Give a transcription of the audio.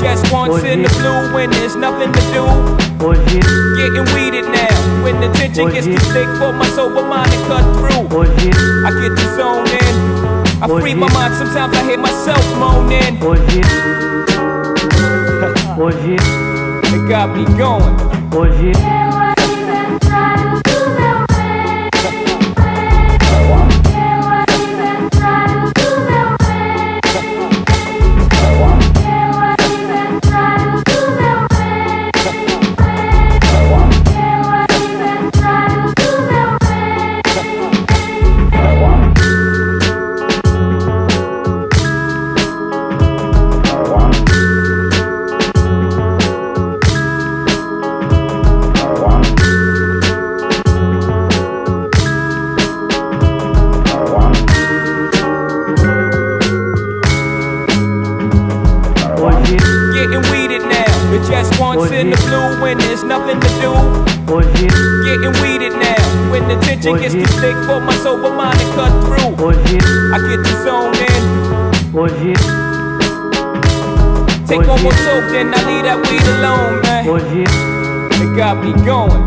just once in the blue when there's nothing to do. Getting weeded now. When the tension gets too thick for my sober mind to cut through. I get the zone in. I free my mind, sometimes I hear myself moaning. It got me going. It just once in the blue when there's nothing to do. Getting weeded now when the tension gets too thick for my sober mind to cut through. I get the zone in. Take one more toke, then I leave that weed alone, man. It got me going.